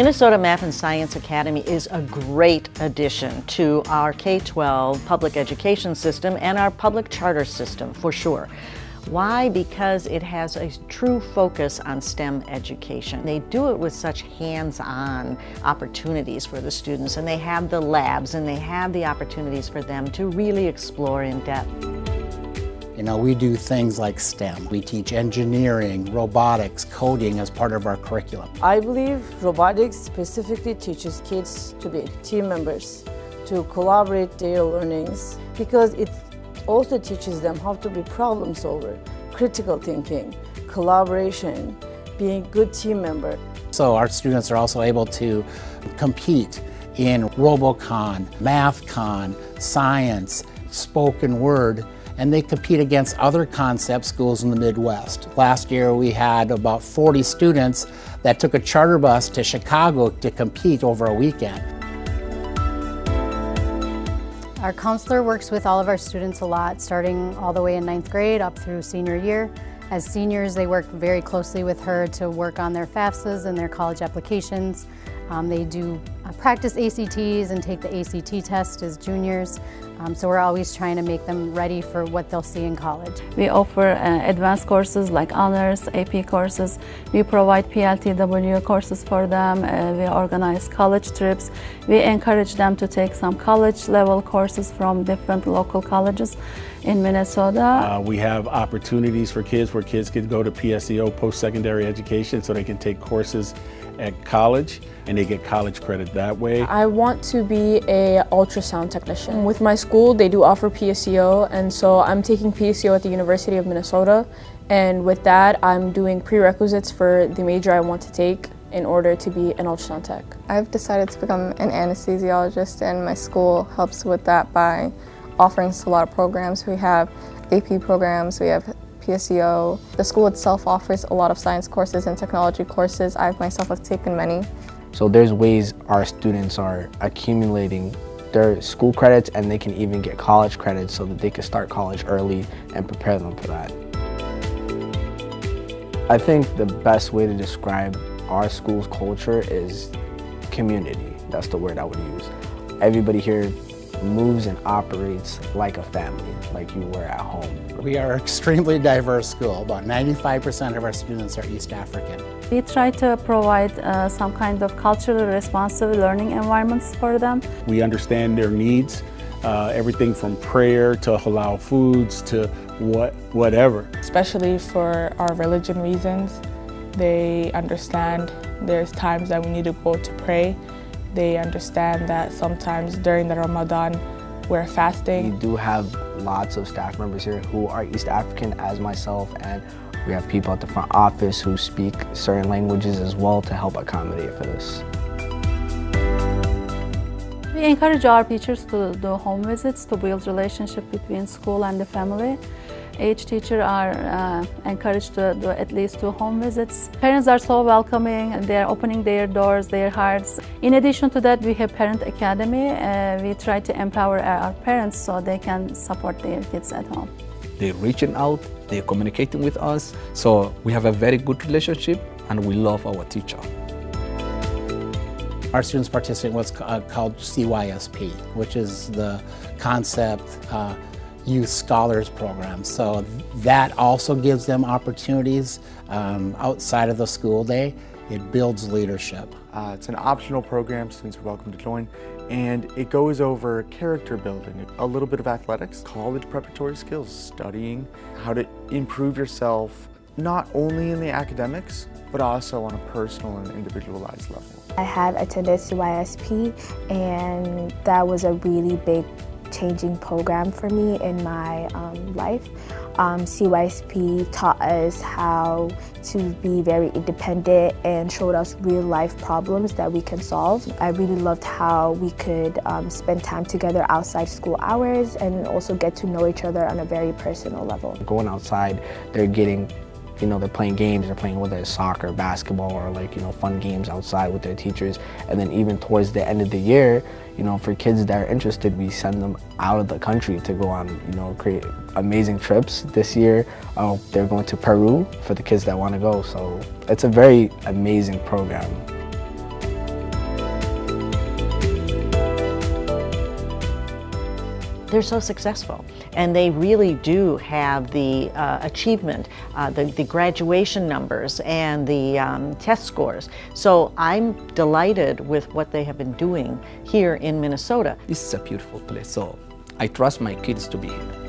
Minnesota Math and Science Academy is a great addition to our K-12 public education system and our public charter system for sure. Why? Because it has a true focus on STEM education. They do it with such hands-on opportunities for the students and they have the labs and they have the opportunities for them to really explore in depth. You know, we do things like STEM. We teach engineering, robotics, coding as part of our curriculum. I believe robotics specifically teaches kids to be team members, to collaborate their learnings, because it also teaches them how to be problem solver, critical thinking, collaboration, being a good team member. So our students are also able to compete in Robocon, MathCon, science, spoken word, and they compete against other concept schools in the Midwest. Last year we had about 40 students that took a charter bus to Chicago to compete over a weekend. Our counselor works with all of our students a lot, starting all the way in ninth grade up through senior year. As seniors, they work very closely with her to work on their FAFSAs and their college applications. Um, they do uh, practice ACTs and take the ACT test as juniors. Um, so we're always trying to make them ready for what they'll see in college. We offer uh, advanced courses like honors, AP courses. We provide PLTW courses for them. Uh, we organize college trips. We encourage them to take some college level courses from different local colleges in Minnesota. Uh, we have opportunities for kids where kids can go to PSEO, post-secondary education, so they can take courses at college and they get college credit that way. I want to be a ultrasound technician. With my school, they do offer PSEO and so I'm taking PSEO at the University of Minnesota and with that, I'm doing prerequisites for the major I want to take in order to be an ultrasound tech. I've decided to become an anesthesiologist and my school helps with that by offering us a lot of programs. We have AP programs, we have PSEO. The school itself offers a lot of science courses and technology courses. I myself have taken many. So there's ways our students are accumulating their school credits and they can even get college credits so that they can start college early and prepare them for that. I think the best way to describe our school's culture is community. That's the word I would use. Everybody here moves and operates like a family, like you were at home. We are an extremely diverse school. About 95% of our students are East African. We try to provide uh, some kind of culturally responsive learning environments for them. We understand their needs, uh, everything from prayer to halal foods to what, whatever. Especially for our religion reasons, they understand there's times that we need to go to pray they understand that sometimes during the Ramadan we're fasting. We do have lots of staff members here who are East African as myself and we have people at the front office who speak certain languages as well to help accommodate for this. We encourage our teachers to do home visits to build relationship between school and the family. Each teacher are uh, encouraged to do at least two home visits. Parents are so welcoming and they are opening their doors, their hearts. In addition to that, we have Parent Academy. Uh, we try to empower our parents so they can support their kids at home. They're reaching out, they're communicating with us, so we have a very good relationship and we love our teacher. Our students participate in what's uh, called CYSP, which is the concept uh, Youth Scholars Program. So that also gives them opportunities um, outside of the school day. It builds leadership. Uh, it's an optional program, students are welcome to join, and it goes over character building, a little bit of athletics, college preparatory skills, studying, how to improve yourself, not only in the academics, but also on a personal and individualized level. I had attended CYSP and that was a really big changing program for me in my um, life. Um, CYSP taught us how to be very independent and showed us real life problems that we can solve. I really loved how we could um, spend time together outside school hours and also get to know each other on a very personal level. Going outside, they're getting you know, they're playing games, they're playing whether it's soccer, basketball, or like, you know, fun games outside with their teachers. And then even towards the end of the year, you know, for kids that are interested, we send them out of the country to go on, you know, create amazing trips. This year, uh, they're going to Peru for the kids that want to go. So it's a very amazing program. They're so successful and they really do have the uh, achievement, uh, the, the, graduation numbers and the um, test scores. So I'm delighted with what they have been doing here in Minnesota. This is a beautiful place, so I trust my kids to be here.